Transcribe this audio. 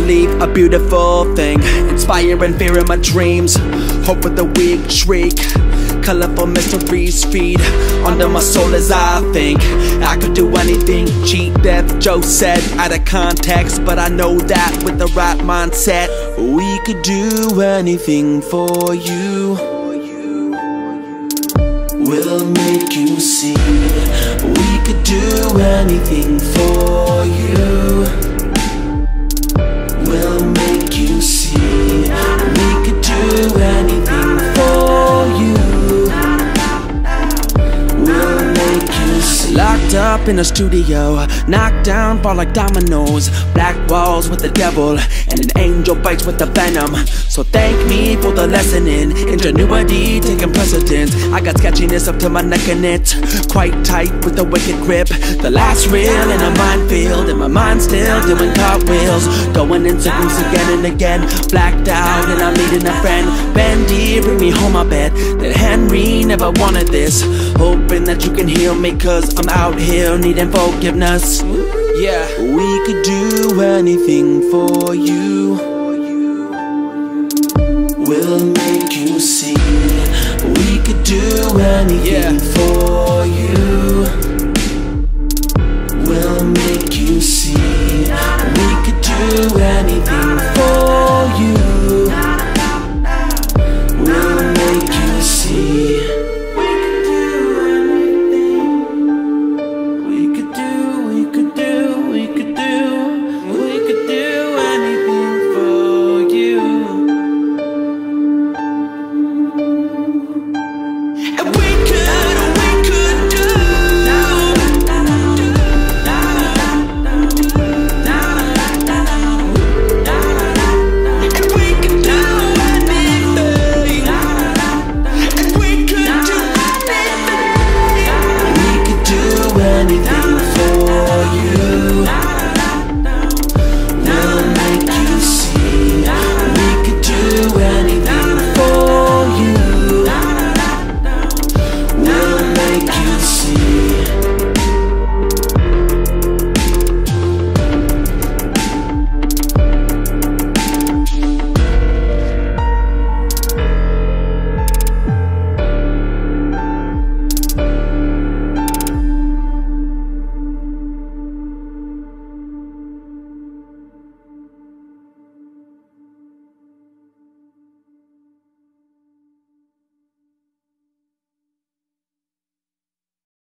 believe a beautiful thing, inspiring fear in my dreams. Hope for the weak shriek. Colorful mysteries feed under my soul as I think I could do anything. Cheat death, Joe said, out of context. But I know that with the right mindset, we could do anything for you. We'll make you see. We could do anything for up in a studio, knocked down, fall like dominoes. Black walls with the devil, and an angel bites with the venom. So thank me for the lesson in ingenuity taking precedence. I got sketchiness up to my neck and it quite tight with a wicked grip. The last reel in a minefield, and my mind still doing cartwheels, going in circles again and again. Blacked out, and I'm leading a friend. Bendy, bring me home. I bet that Henry never wanted this. Hoping that you can heal me, cause I'm out here needing forgiveness. Yeah, we could do anything for you. We'll make you see. We could do anything for